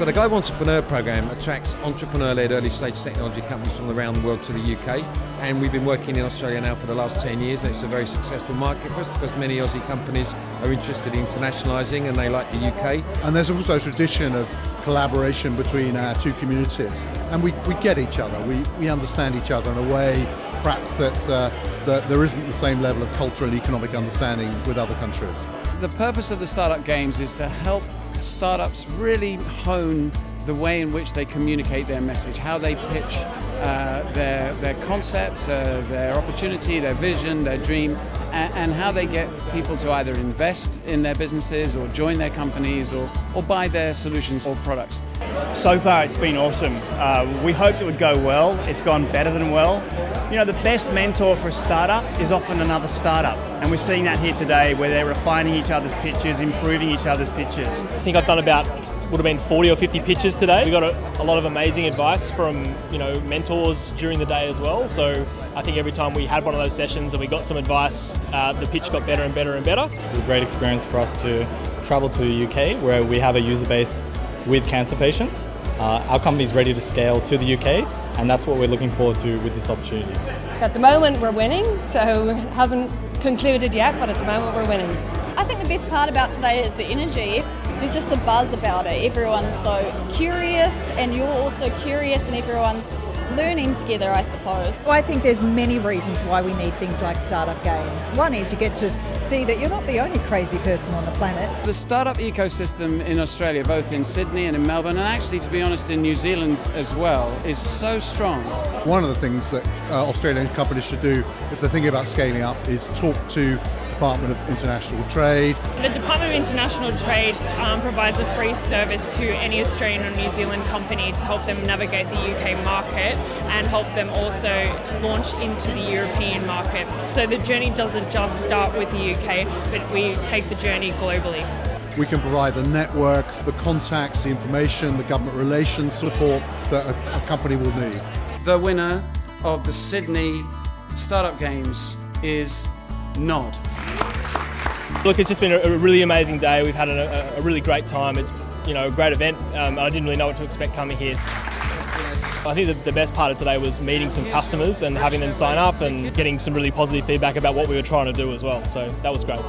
So the Global Entrepreneur Programme attracts entrepreneur-led early-stage technology companies from around the world to the UK, and we've been working in Australia now for the last 10 years, and it's a very successful market for us because many Aussie companies are interested in internationalising and they like the UK. And there's also a tradition of collaboration between our two communities, and we, we get each other, we, we understand each other in a way perhaps that, uh, that there isn't the same level of cultural and economic understanding with other countries. The purpose of the Startup Games is to help startups really hone the way in which they communicate their message, how they pitch uh, their, their concept, uh, their opportunity, their vision, their dream, and, and, how they get people to either invest in their businesses or join their companies or, or buy their solutions or products. So far, it's been awesome. Uh, we hoped it would go well. It's gone better than well. You know, the best mentor for a startup is often another startup. And we're seeing that here today where they're refining each other's pitches, improving each other's pitches. I think I've done about would have been 40 or 50 pitches today. We got a, a, lot of amazing advice from you know mentors during the day as well. So I think every time we had one of those sessions and we got some advice, uh, the pitch got better and better and better. It was a great experience for us to travel to the UK where we have a user base with cancer patients. Uh, our company is ready to scale to the UK and that's what we're looking forward to with this opportunity. At the moment we're winning, so it hasn't concluded yet, but at the moment we're winning. I think the best part about today is the energy there's just a buzz about it. Everyone's so curious, and you're also curious, and everyone's learning together, I suppose. Well, I think there's many reasons why we need things like startup games. One is you get to see that you're not the only crazy person on the planet. The startup ecosystem in Australia, both in Sydney and in Melbourne, and actually, to be honest, in New Zealand as well, is so strong. One of the things that uh, Australian companies should do if they're thinking about scaling up is talk to Department of International Trade. The Department of International Trade um, provides a free service to any Australian or New Zealand company to help them navigate the UK market and help them also launch into the European market. So the journey doesn't just start with the UK, but we take the journey globally. We can provide the networks, the contacts, the information, the government relations support that a, a company will need. The winner of the Sydney Startup Games is Nod. Look, it's just been a, really amazing day. We've had a, a really great time. It's you know a great event. Um, I didn't really know what to expect coming here. I think the best part of today was meeting some customers and having them sign up and getting some really positive feedback about what we were trying to do as well. So that was great.